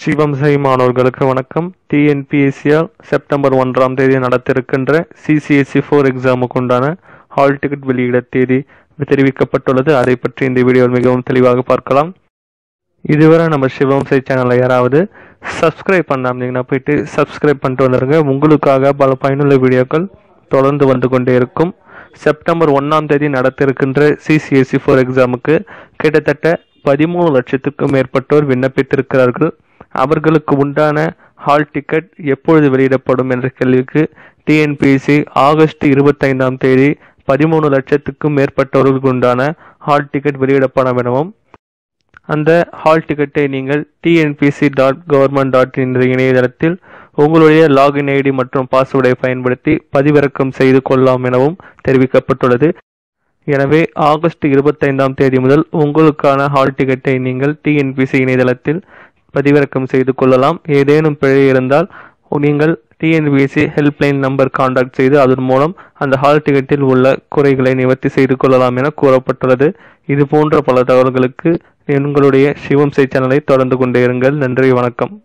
சிவம் மாணவர்களுக்கு வணக்கம். டிஎன்பிஎஸ்சியால் செப்டம்பர் ஒன்றாம் தேதி நடத்திருக்கின்ற சிசிஎஸ்சி ஃபோர் எக்ஸாமுக்கு உண்டான ஹால் டிக்கெட் வெளியிட தேதி தெரிவிக்கப்பட்டுள்ளது. அதை பற்றி இந்த வீடியோவில் மிகவும் தெளிவாக பார்க்கலாம். இதுவரை நம்ம சிவம்சை சேனலை யாராவது சப்ஸ்கிரைப் பண்ணாமீங்கன்னா போயிட்டு சப்ஸ்கிரைப் பண்ணிட்டு வந்துருங்க. உங்களுக்காக பல பயனுள்ள வீடியோக்கள் தொடர்ந்து வந்து கொண்டே இருக்கும். செப்டம்பர் ஒன்றாம் தேதி நடத்திருக்கின்ற சிசிஎஸ்சி ஃபோர் எக்ஸாமுக்கு கிட்டத்தட்ட பதிமூணு லட்சத்துக்கும் மேற்பட்டோர் விண்ணப்பித்திருக்கிறார்கள். அவர்களுக்கு உண்டான ஹால் டிக்கெட் எப்பொழுது வெளியிடப்படும் என்ற கேள்விக்கு டிஎன்பிஎஸ்சி ஆகஸ்ட் இருபத்தைந்தாம் தேதி பதிமூணு லட்சத்துக்கும் மேற்பட்டவர்களுக்கு உண்டான ஹால் டிக்கெட் வெளியிடப்படும் எனவும் அந்த ஹால் டிக்கெட்டை நீங்கள் டிஎன்பிசி டாட் கவர்மெண்ட் டாட் என்ற இணையதளத்தில் உங்களுடைய லாகின் ஐடி மற்றும் பாஸ்வேர்டை பயன்படுத்தி பதிவிறக்கம் செய்து கொள்ளலாம் எனவும் தெரிவிக்கப்பட்டுள்ளது. எனவே ஆகஸ்ட் இருபத்தைந்தாம் தேதி முதல் உங்களுக்கான ஹால் டிக்கெட்டை நீங்கள் டிஎன்பிசி இணையதளத்தில் பதிவிறக்கம் செய்து கொள்ளலாம். ஏதேனும் பிழை இருந்தால் நீங்கள் டிஎன்பிஎஸ்சி ஹெல்ப்லைன் நம்பர் காண்டாக்ட் செய்து அதன் மூலம் அந்த ஹால் டிக்கெட்டில் உள்ள குறைகளை நிவர்த்தி செய்து கொள்ளலாம் என கூறப்பட்டுள்ளது. இது போன்ற பல தகவல்களுக்கு எங்களுடைய சிவம் சேனலை தொடர்ந்து கொண்டே இருங்கள். நன்றி வணக்கம்.